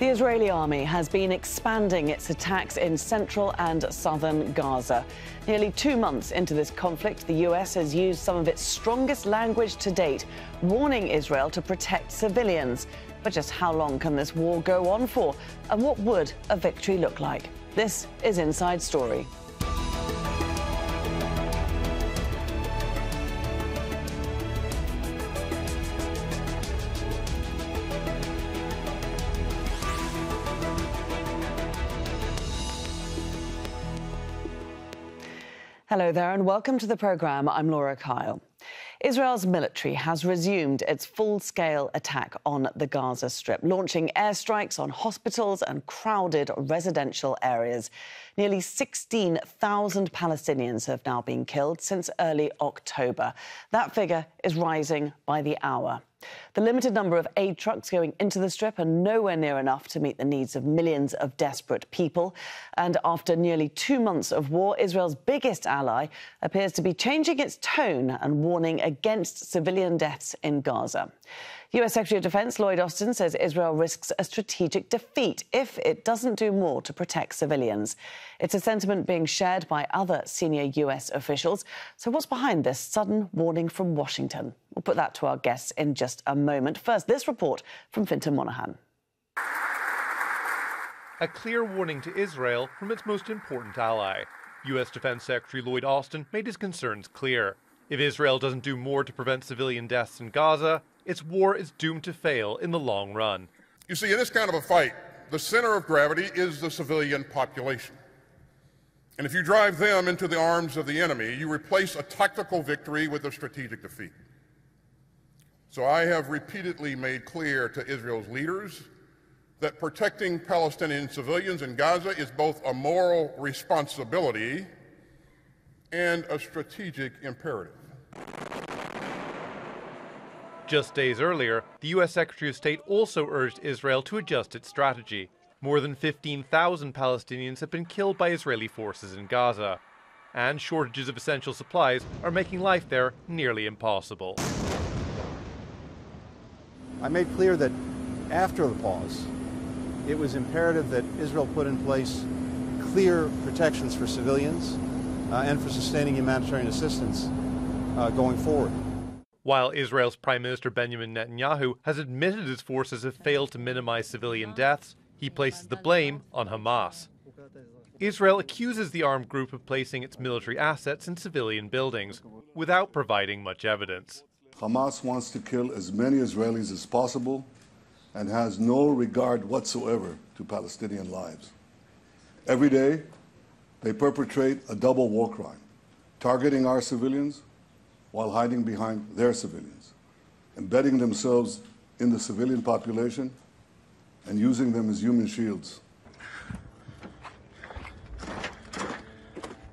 The Israeli army has been expanding its attacks in central and southern Gaza. Nearly two months into this conflict, the US has used some of its strongest language to date, warning Israel to protect civilians. But just how long can this war go on for? And what would a victory look like? This is Inside Story. Hello there, and welcome to the programme. I'm Laura Kyle. Israel's military has resumed its full scale attack on the Gaza Strip, launching airstrikes on hospitals and crowded residential areas. Nearly 16,000 Palestinians have now been killed since early October. That figure is rising by the hour. The limited number of aid trucks going into the strip are nowhere near enough to meet the needs of millions of desperate people. And after nearly two months of war, Israel's biggest ally appears to be changing its tone and warning against civilian deaths in Gaza. US Secretary of Defense Lloyd Austin says Israel risks a strategic defeat if it doesn't do more to protect civilians. It's a sentiment being shared by other senior US officials. So, what's behind this sudden warning from Washington? We'll put that to our guests in just a moment. First, this report from Fintan Monahan. A clear warning to Israel from its most important ally. U.S. Defense Secretary Lloyd Austin made his concerns clear. If Israel doesn't do more to prevent civilian deaths in Gaza, its war is doomed to fail in the long run. You see, in this kind of a fight, the center of gravity is the civilian population. And if you drive them into the arms of the enemy, you replace a tactical victory with a strategic defeat. So I have repeatedly made clear to Israel's leaders that protecting Palestinian civilians in Gaza is both a moral responsibility and a strategic imperative. Just days earlier, the U.S. Secretary of State also urged Israel to adjust its strategy. More than 15,000 Palestinians have been killed by Israeli forces in Gaza, and shortages of essential supplies are making life there nearly impossible. I made clear that after the pause, it was imperative that Israel put in place clear protections for civilians uh, and for sustaining humanitarian assistance uh, going forward. While Israel's Prime Minister Benjamin Netanyahu has admitted his forces have failed to minimize civilian deaths, he places the blame on Hamas. Israel accuses the armed group of placing its military assets in civilian buildings without providing much evidence. Hamas wants to kill as many Israelis as possible and has no regard whatsoever to Palestinian lives. Every day, they perpetrate a double war crime, targeting our civilians while hiding behind their civilians, embedding themselves in the civilian population and using them as human shields.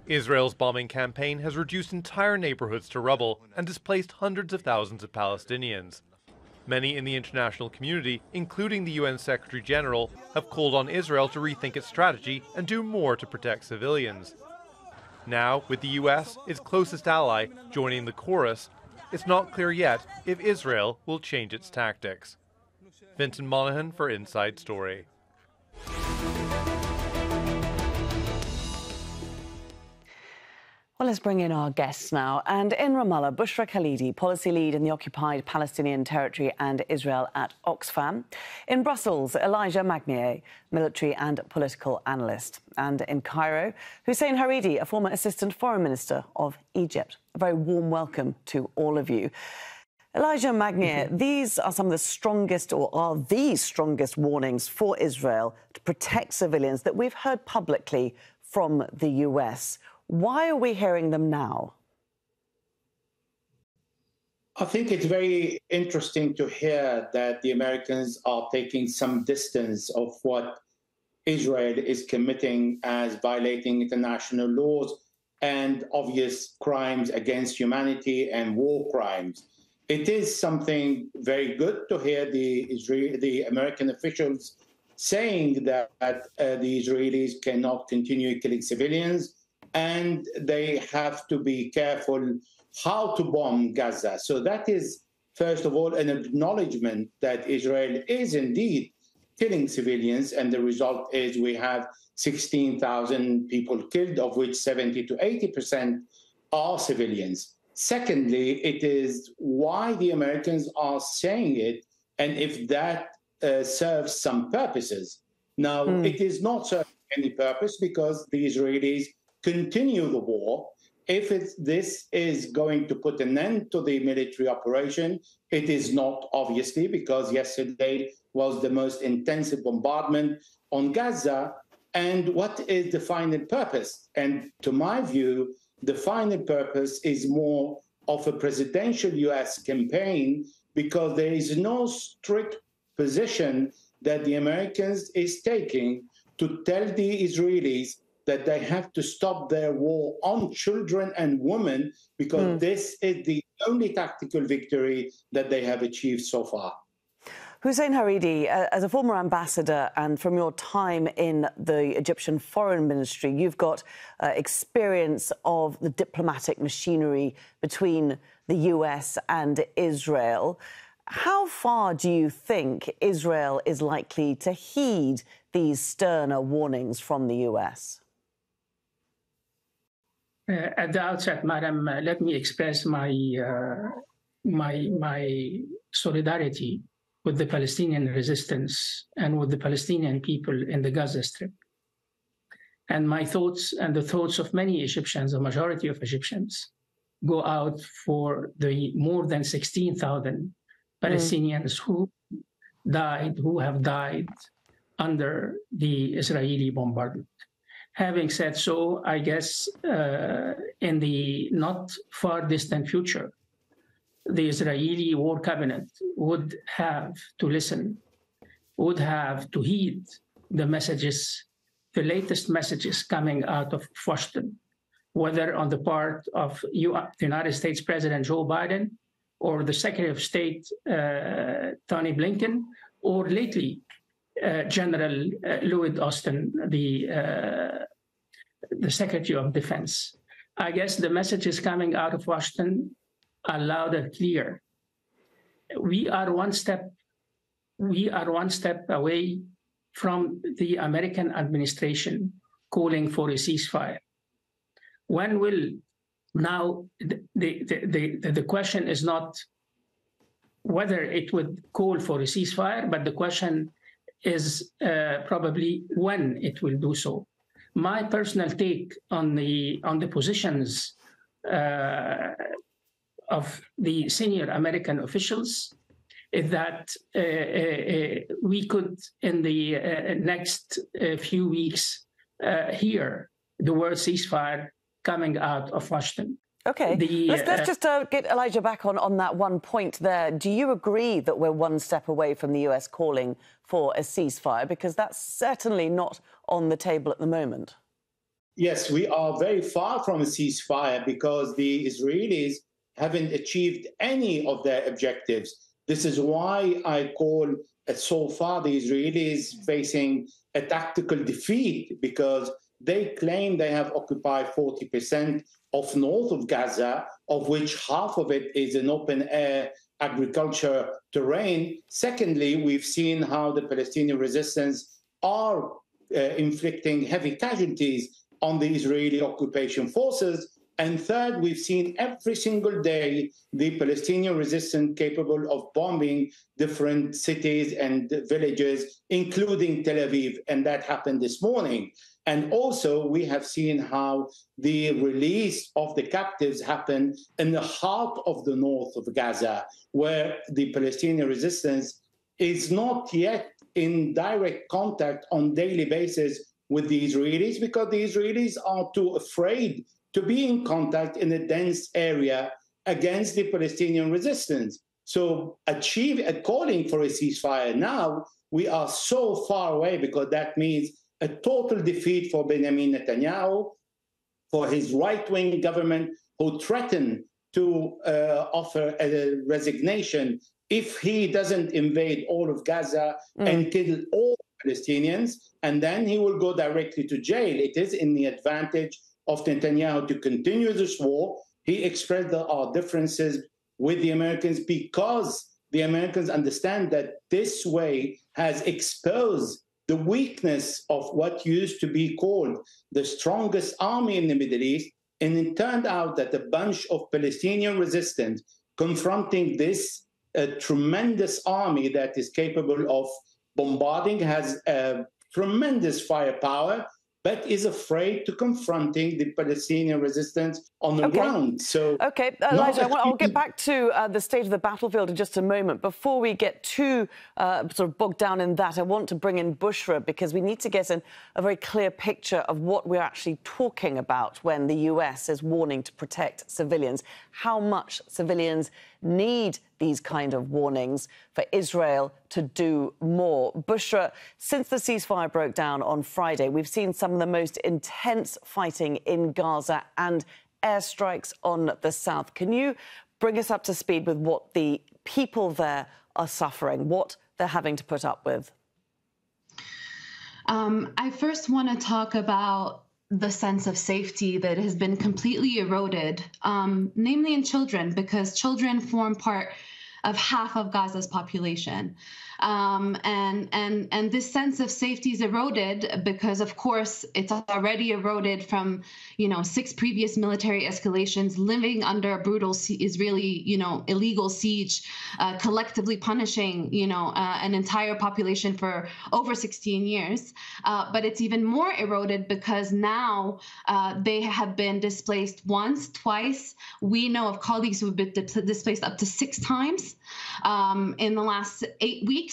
Israel's bombing campaign has reduced entire neighborhoods to rubble and displaced hundreds of thousands of Palestinians. Many in the international community, including the UN Secretary General, have called on Israel to rethink its strategy and do more to protect civilians. Now, with the US, its closest ally, joining the chorus, it's not clear yet if Israel will change its tactics. Fintan Monahan for Inside Story. Well, let's bring in our guests now. And in Ramallah, Bushra Khalidi, policy lead in the occupied Palestinian territory and Israel at Oxfam. In Brussels, Elijah Magnier, military and political analyst. And in Cairo, Hussein Haridi, a former assistant foreign minister of Egypt. A very warm welcome to all of you. Elijah Magnier, these are some of the strongest, or are the strongest warnings for Israel to protect civilians that we've heard publicly from the US. Why are we hearing them now? I think it's very interesting to hear that the Americans are taking some distance of what Israel is committing as violating international laws and obvious crimes against humanity and war crimes. It is something very good to hear the Israel, the American officials saying that uh, the Israelis cannot continue killing civilians and they have to be careful how to bomb Gaza. So that is, first of all, an acknowledgement that Israel is indeed killing civilians, and the result is we have 16,000 people killed, of which 70 to 80 percent are civilians. Secondly, it is why the Americans are saying it, and if that uh, serves some purposes. Now, mm. it is not serving any purpose because the Israelis continue the war. If this is going to put an end to the military operation, it is not obviously because yesterday was the most intensive bombardment on Gaza. And what is the final purpose? And to my view, the final purpose is more of a presidential US campaign because there is no strict position that the Americans is taking to tell the Israelis that they have to stop their war on children and women because mm. this is the only tactical victory that they have achieved so far. Hussein Haridi, uh, as a former ambassador and from your time in the Egyptian Foreign Ministry, you've got uh, experience of the diplomatic machinery between the US and Israel. How far do you think Israel is likely to heed these sterner warnings from the US? Uh, at the outset, Madam, uh, let me express my, uh, my, my solidarity with the Palestinian resistance and with the Palestinian people in the Gaza Strip. And my thoughts and the thoughts of many Egyptians, a majority of Egyptians, go out for the more than 16,000 Palestinians mm. who died, who have died under the Israeli bombardment. Having said so, I guess uh, in the not far distant future, the Israeli war cabinet would have to listen, would have to heed the messages, the latest messages coming out of Washington, whether on the part of the United States President Joe Biden or the Secretary of State uh, Tony Blinken, or lately General uh, Lloyd Austin, the uh, the Secretary of Defense. I guess the messages coming out of Washington are loud and clear. We are one step, we are one step away from the American administration calling for a ceasefire. When will now the, the, the, the, question is not whether it would call for a ceasefire, but the question is uh, probably when it will do so. My personal take on the on the positions uh, of the senior American officials is that uh, uh, we could, in the uh, next uh, few weeks, hear the word ceasefire coming out of Washington. Okay, the, let's, let's just get Elijah back on, on that one point there. Do you agree that we're one step away from the US calling for a ceasefire? Because that's certainly not on the table at the moment. Yes, we are very far from a ceasefire because the Israelis haven't achieved any of their objectives. This is why I call uh, so far the Israelis facing a tactical defeat because they claim they have occupied 40% of north of Gaza, of which half of it is an open air agriculture terrain. Secondly, we've seen how the Palestinian resistance are uh, inflicting heavy casualties on the Israeli occupation forces. And third, we've seen every single day the Palestinian resistance capable of bombing different cities and villages, including Tel Aviv. And that happened this morning. And also, we have seen how the release of the captives happened in the heart of the north of Gaza, where the Palestinian resistance is not yet in direct contact on daily basis with the Israelis because the Israelis are too afraid to be in contact in a dense area against the Palestinian resistance. So achieve a calling for a ceasefire now, we are so far away because that means a total defeat for Benjamin Netanyahu, for his right-wing government who threatened to uh, offer a resignation if he doesn't invade all of Gaza mm. and kill all Palestinians, and then he will go directly to jail. It is in the advantage of Netanyahu to continue this war. He expressed are differences with the Americans because the Americans understand that this way has exposed the weakness of what used to be called the strongest army in the Middle East. And it turned out that a bunch of Palestinian resistance confronting this uh, tremendous army that is capable of bombarding, has a tremendous firepower, but is afraid to confronting the Palestinian resistance on the okay. ground. So, okay, Elijah, I will get back to uh, the state of the battlefield in just a moment. Before we get too uh, sort of bogged down in that, I want to bring in Bushra because we need to get in a very clear picture of what we're actually talking about when the US is warning to protect civilians. How much civilians need these kind of warnings for Israel to do more. Bushra, since the ceasefire broke down on Friday, we've seen some of the most intense fighting in Gaza and airstrikes on the south. Can you bring us up to speed with what the people there are suffering, what they're having to put up with? Um, I first want to talk about the sense of safety that has been completely eroded, um, namely in children, because children form part of half of Gaza's population um, and and and this sense of safety is eroded because, of course, it's already eroded from you know six previous military escalations, living under a brutal Israeli you know illegal siege, uh, collectively punishing you know uh, an entire population for over 16 years. Uh, but it's even more eroded because now uh, they have been displaced once, twice. We know of colleagues who've been displaced up to six times um, in the last eight weeks.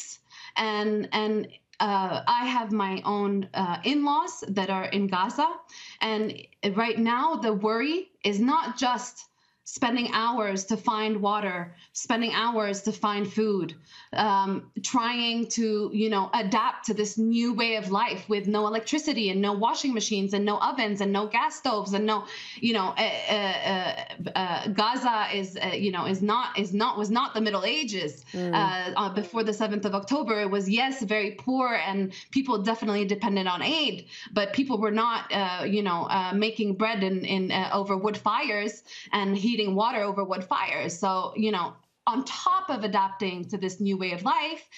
And, and uh, I have my own uh, in laws that are in Gaza. And right now, the worry is not just spending hours to find water, spending hours to find food, um, trying to, you know, adapt to this new way of life with no electricity and no washing machines and no ovens and no gas stoves and no, you know, uh, uh, uh, Gaza is, uh, you know, is not is not was not the Middle Ages mm. Uh, uh, before the seventh of October. It was yes, very poor and people definitely depended on aid, but people were not, you know, making bread in in over wood fires and he heating water over wood fires. So, you know, on top of adapting to this new way of life,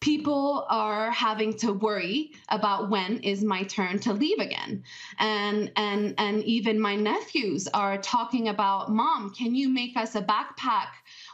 people are having to worry about when is my turn to leave again and and and even my nephews are talking about mom can you make us a backpack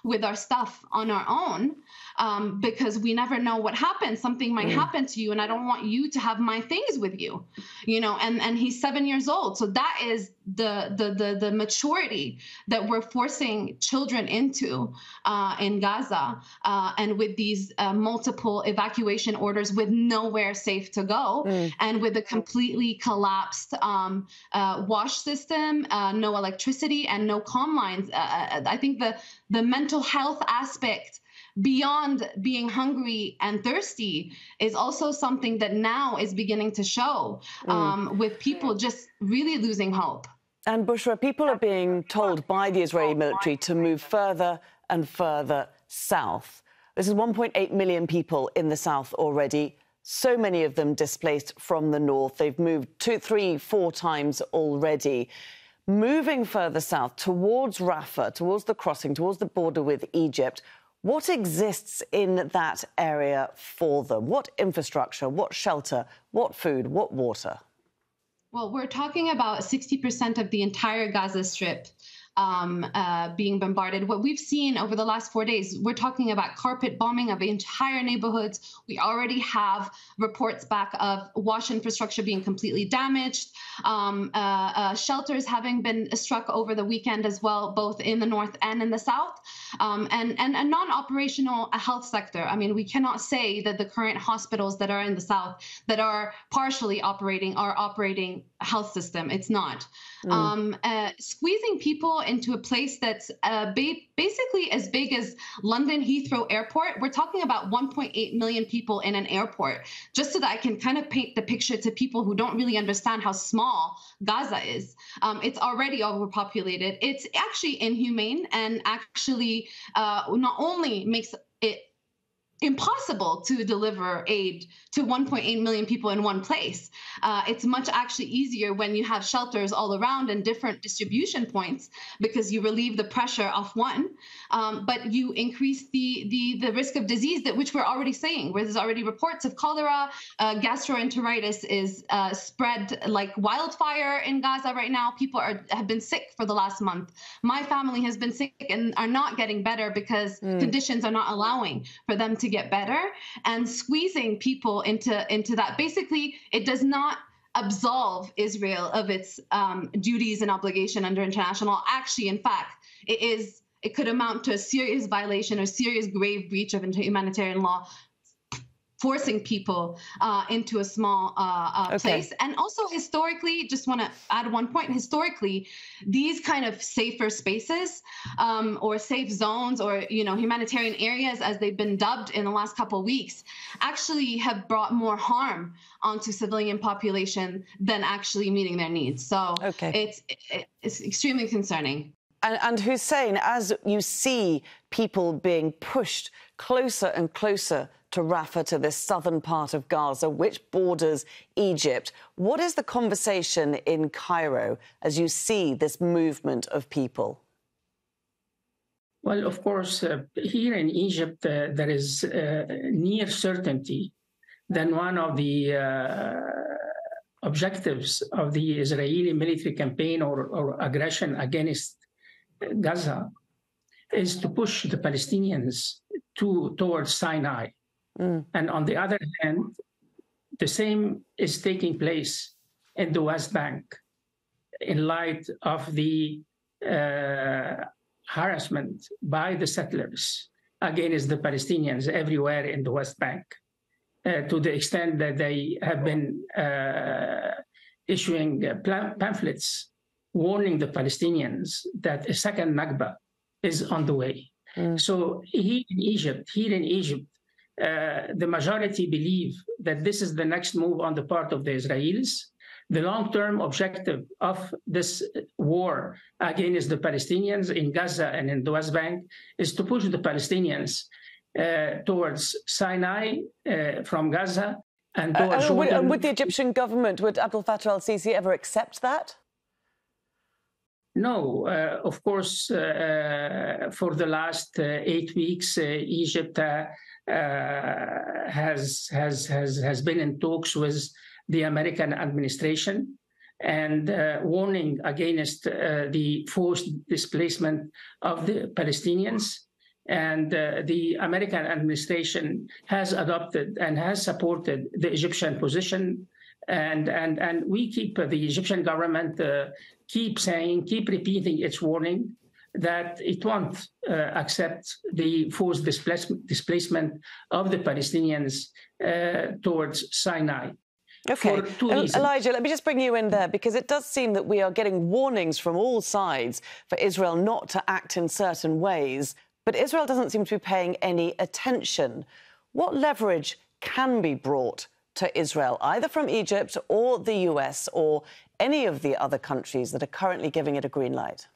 with our stuff on our own um, because we never know what happens. Something might mm. happen to you, and I don't want you to have my things with you, you know. And and he's seven years old, so that is the the the, the maturity that we're forcing children into uh, in Gaza, uh, and with these uh, multiple evacuation orders with nowhere safe to go, mm. and with a completely collapsed um, uh, wash system, uh, no electricity, and no comm lines. Uh, I think the the mental health aspect beyond being hungry and thirsty is also something that now is beginning to show mm. um, mm. with people just really losing hope. And Bushra, people are being told by the Israeli military to move further and further south. This is 1.8 million people in the south already. So many of them displaced from the north. They've moved two, three, four times already. Moving further south towards Rafah, towards the crossing, towards the border with Egypt, what exists in that area for them? What infrastructure, what shelter, what food, what water? Well, we're talking about 60% of the entire Gaza Strip um, uh, being bombarded. What we've seen over the last four days, we're talking about carpet bombing of entire neighborhoods. We already have reports back of wash infrastructure being completely damaged, um, uh, uh, shelters having been struck over the weekend as well, both in the north and in the south, um, and, and a non operational health sector. I mean, we cannot say that the current hospitals that are in the south that are partially operating are operating health system. It's not. Mm. Um, uh, squeezing people into a place that's uh, ba- basically as big as London Heathrow Airport. We're talking about 1.8 million people in an airport, just so that I can kind of paint the picture to people who don't really understand how small Gaza is. Um, it's already overpopulated. It's actually inhumane and actually uh, not only makes it impossible to deliver aid to 1.8 million people in one place. Uh, it's much actually easier when you have shelters all around and different distribution points because you relieve the pressure off one, um, but you increase the, the the risk of disease that which we're already saying. Where there's already reports of cholera, uh, gastroenteritis is uh, spread like wildfire in Gaza right now. People are have been sick for the last month. My family has been sick and are not getting better because mm. conditions are not allowing for them to get better and squeezing people into into that. Basically it does not absolve israel of its um, duties and obligation under international actually in fact it is it could amount to a serious violation or serious grave breach of humanitarian law forcing people uh, into a small uh, uh, okay. place. And also historically, just want to add one point. Historically, these kind of safer spaces um, or safe zones or you know humanitarian areas, as they've been dubbed in the last couple of weeks, actually have brought more harm onto civilian population than actually meeting their needs. So okay. it's it's extremely concerning. And, and Hussein, as you see people being pushed closer and closer to Rafah, to this southern part of Gaza, which borders Egypt. What is the conversation in Cairo as you see this movement of people? Well, of course, uh, here in Egypt, uh, there is uh, near certainty that one of the uh, objectives of the Israeli military campaign or, or aggression against Gaza is to push the Palestinians to, towards Sinai. Mm. And on the other hand, the same is taking place in the West Bank in light of the uh, harassment by the settlers against the Palestinians everywhere in the West Bank, uh, to the extent that they have been uh, issuing pamphlets warning the Palestinians that a second Nakba is on the way. Mm. So here in Egypt, here in Egypt, uh, the majority believe that this is the next move on the part of the Israelis. The long term objective of this war against the Palestinians in Gaza and in the West Bank is to push the Palestinians uh, towards Sinai uh, from Gaza and uh, towards uh, would, would, the Egyptian government, would Abdel Fattah al Sisi ever accept that? No, uh, of course, uh, for the last uh, eight weeks, Egypt has, has, has, has been in talks with the American administration and uh, warning against uh, the forced displacement of the Palestinians. And uh, the American administration has adopted and has supported the Egyptian position. And, and, and we keep the Egyptian government keep saying, keep repeating its warning that it won't uh, accept the forced displacement of the Palestinians uh, towards Sinai. Okay. Elijah, let me just bring you in there because it does seem that we are getting warnings from all sides for Israel not to act in certain ways, but Israel doesn't seem to be paying any attention. What leverage can be brought to Israel, either from Egypt or the US or any of the other countries that are currently giving it a green light?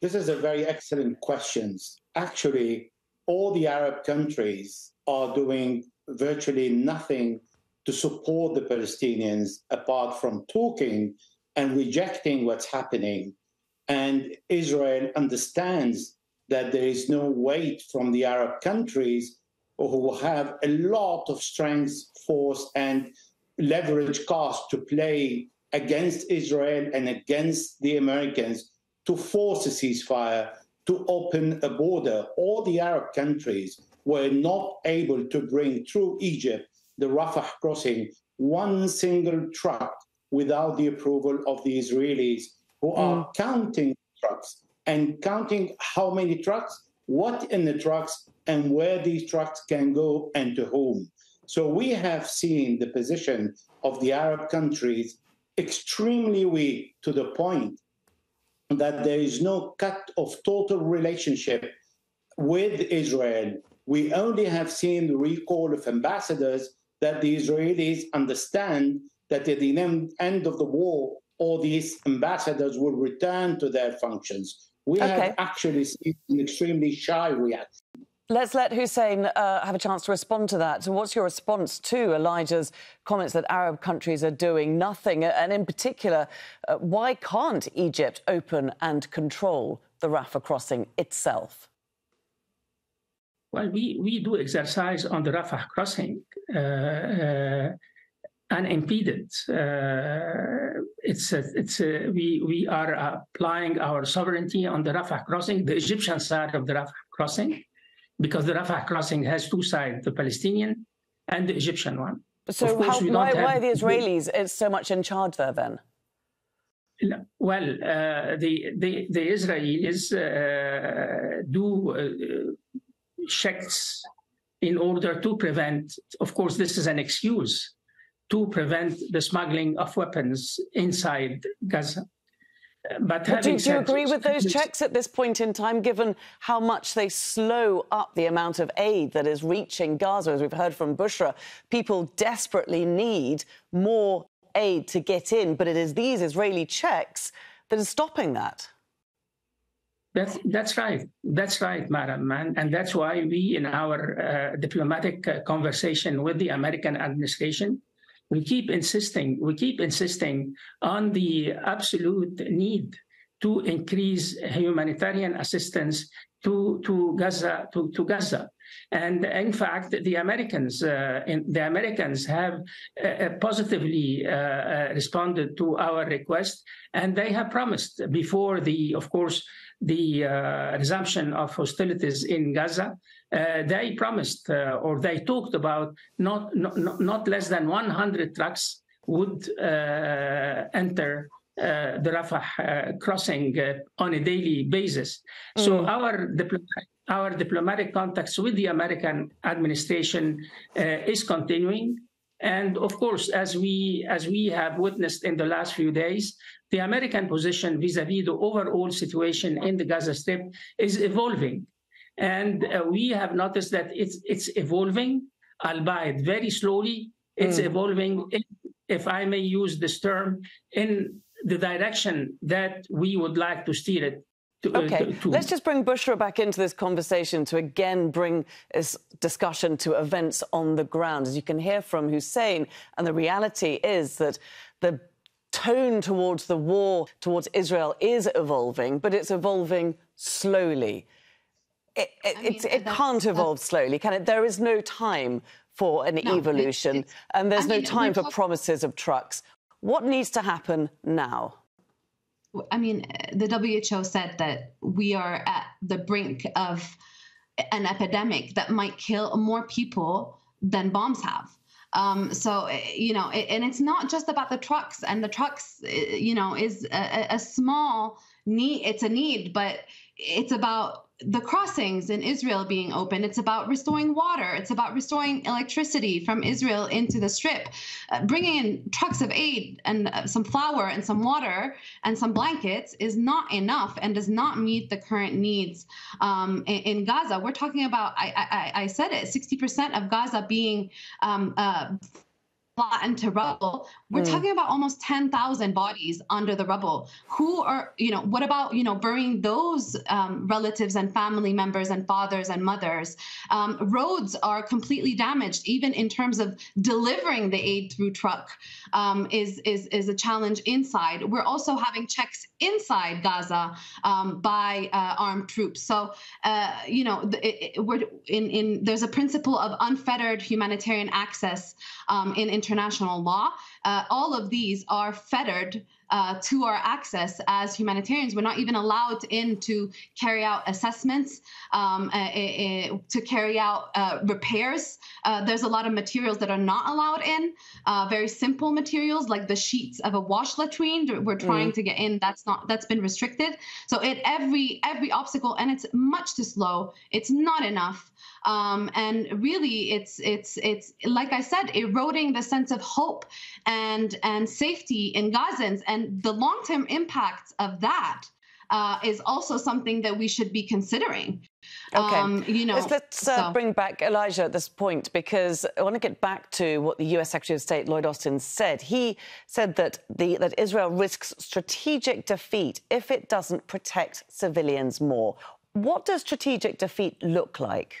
This is a very excellent question. Actually, all the Arab countries are doing virtually nothing to support the Palestinians apart from talking and rejecting what's happening. And Israel understands that there is no weight from the Arab countries who have a lot of strength, force, and leverage cost to play against Israel and against the Americans to force a ceasefire, to open a border. All the Arab countries were not able to bring through Egypt the Rafah crossing one single truck without the approval of the Israelis, who are mm. counting trucks and counting how many trucks, what in the trucks, and where these trucks can go and to whom. So we have seen the position of the Arab countries extremely weak to the point that there is no cut of total relationship with Israel. We only have seen the recall of ambassadors that the Israelis understand that at the end of the war, all these ambassadors will return to their functions. We okay. have actually seen an extremely shy reaction. Let's let Hussein uh, have a chance to respond to that. So, what's your response to Elijah's comments that Arab countries are doing nothing? And in particular, uh, why can't Egypt open and control the Rafah crossing itself? Well, we, we do exercise on the Rafah crossing uh, uh unimpeded. Uh, it's a, it's a, we, we are applying our sovereignty on the Rafah crossing, the Egyptian side of the Rafah crossing because the Rafah crossing has two sides, the Palestinian and the Egyptian one. So how, why, why, are the Israelis it's so much in charge there then? Well, uh, the, the, the Israelis uh, do uh, checks in order to prevent, of course, this is an excuse, to prevent the smuggling of weapons inside Gaza. But, but do, do, you agree with those checks at this point in time, given how much they slow up the amount of aid that is reaching Gaza? As we've heard from Bushra, people desperately need more aid to get in, but it is these Israeli checks that are stopping that. That's, that's right. That's right, Madam. And, and that's why we, in our uh, diplomatic uh, conversation with the American administration, we keep insisting, we keep insisting on the absolute need to increase humanitarian assistance to, to Gaza, to, to Gaza. And in fact, the Americans, uh, in, the Americans have uh, uh positively responded to our request, and they have promised before the, of course, the uh, resumption of hostilities in Gaza uh, they promised uh, or they talked about not, not, not less than 100 trucks would enter the Rafah uh, crossing uh, on a daily basis. Mm. So our diplomatic, our diplomatic contacts with the American administration is continuing. And of course, as we as we have witnessed in the last few days, the American position vis-a-vis the overall situation in the Gaza Strip is evolving. And uh, we have noticed that it's it's evolving, albeit very slowly. It's mm. evolving, if, if I may use this term, in the direction that we would like to steer it to, uh, okay, to, to... let's just bring Bushra back into this conversation to again bring this discussion to events on the ground. As you can hear from Hussein, and the reality is that the tone towards the war towards Israel is evolving, but it's evolving slowly it, it, I mean, it can't evolve slowly, can it? There is no time for an no, evolution, it, and there's I no mean, time for promises of trucks. What needs to happen now? I mean, the WHO said that we are at the brink of an epidemic that might kill more people than bombs have. Um, so you know, and it's not just about the trucks, and the trucks, you know, is a, a small need. It's a need, but it's about the crossings in Israel being open. It's about restoring water. It's about restoring electricity from Israel into the strip. Uh, bringing in trucks of aid and uh, some flour and some water and some blankets is not enough and does not meet the current needs um, in, in, Gaza. We're talking about, I, I, I said it, 60% of Gaza being um, uh, flattened to rubble. We're mm. talking about almost 10,000 bodies under the rubble. Who are, you know, what about, you know, burying those um, relatives and family members and fathers and mothers? Um, roads are completely damaged, even in terms of delivering the aid through truck um, is, is, is a challenge inside. We're also having checks inside Gaza um, by uh, armed troops. So, uh, you know, it, it, we're in, in, there's a principle of unfettered humanitarian access um, in international law. Uh, all of these are fettered uh, to our access as humanitarians. We're not even allowed in to carry out assessments, um, uh, uh, to carry out uh, repairs. Uh, there's a lot of materials that are not allowed in, uh, very simple materials like the sheets of a wash latrine. We're trying mm. to get in. That's not that's been restricted. So it every every obstacle, and it's much too slow. It's not enough. Um, and really, it's it's it's like I said, eroding the sense of hope and and safety in Gazans, and the long term impacts of that uh, is also something that we should be considering. Okay. Um, you know, let's, let's uh, so. bring back Elijah at this point because I want to get back to what the U.S. Secretary of State Lloyd Austin said. He said that the that Israel risks strategic defeat if it doesn't protect civilians more. What does strategic defeat look like?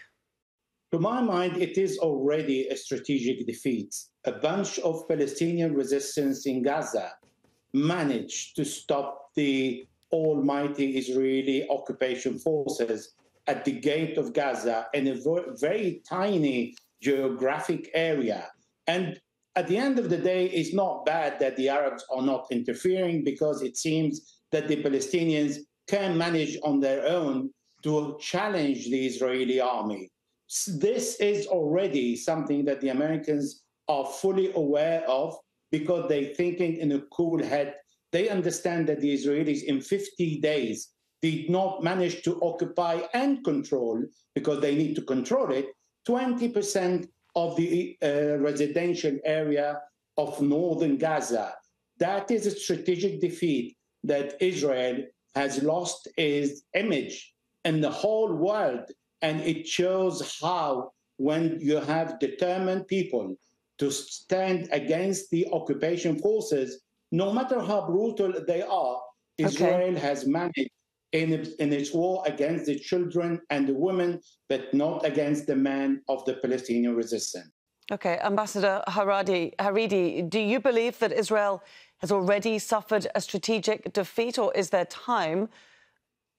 To my mind, it is already a strategic defeat. A bunch of Palestinian resistance in Gaza managed to stop the almighty Israeli occupation forces at the gate of Gaza in a very tiny geographic area. And at the end of the day, it's not bad that the Arabs are not interfering because it seems that the Palestinians can manage on their own to challenge the Israeli army. This is already something that the Americans are fully aware of because they're thinking in a cool head. They understand that the Israelis in 50 days did not manage to occupy and control, because they need to control it, 20% of the uh, residential area of northern Gaza. That is a strategic defeat that Israel has lost its image in the whole world. And it shows how, when you have determined people to stand against the occupation forces, no matter how brutal they are, Israel okay. has managed in, in its war against the children and the women, but not against the men of the Palestinian resistance. Okay, Ambassador Haridi, Haridi, do you believe that Israel has already suffered a strategic defeat, or is there time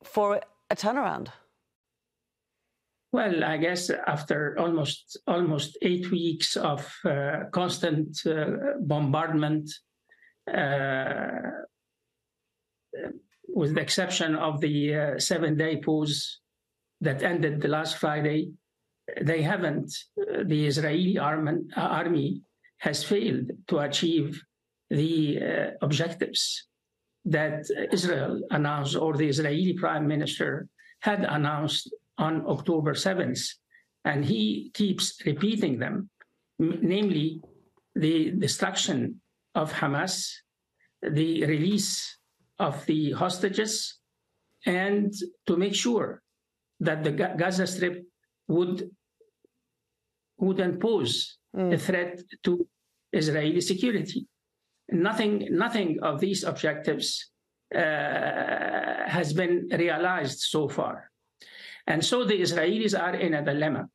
for a turnaround? Well, I guess after almost almost eight weeks of uh, constant uh, bombardment, uh, with the exception of the uh, seven-day pause that ended the last Friday, they haven't. Uh, the Israeli army, army has failed to achieve the uh, objectives that Israel announced, or the Israeli Prime Minister had announced on October 7th. And he keeps repeating them, namely the destruction of Hamas, the release of the hostages, and to make sure that the Gaza Strip would wouldn't pose mm. a threat to Israeli security. Nothing, nothing of these objectives uh, has been realized so far. And so the Israelis are in a dilemma.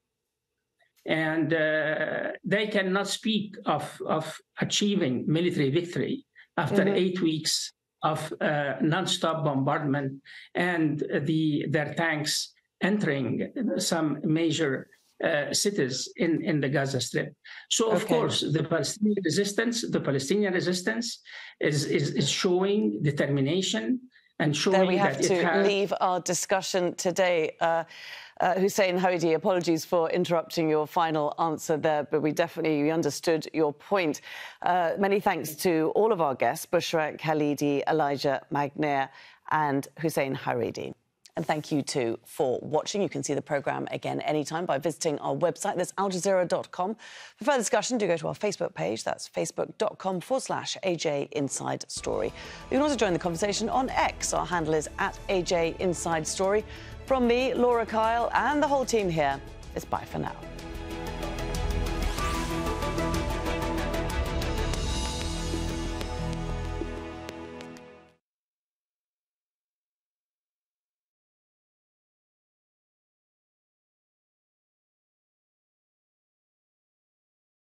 And uh, they cannot speak of, of achieving military victory after mm-hmm. eight weeks of uh, non-stop bombardment and the, their tanks entering some major uh, cities in, in the Gaza Strip. So, of okay. course, the Palestinian resistance, the Palestinian resistance is, is, is showing determination and showing there we have to has... leave our discussion today. Uh, uh, Hussein Haridi, apologies for interrupting your final answer there, but we definitely we understood your point. Uh, many thanks to all of our guests, Bushra Khalidi, Elijah Magnier, and Hussein Haridi. And thank you too for watching. You can see the programme again anytime by visiting our website. That's aljazeera.com. For further discussion, do go to our Facebook page. That's facebook.com forward slash AJ Inside Story. You can also join the conversation on X. Our handle is at AJ Inside Story. From me, Laura Kyle, and the whole team here, it's bye for now.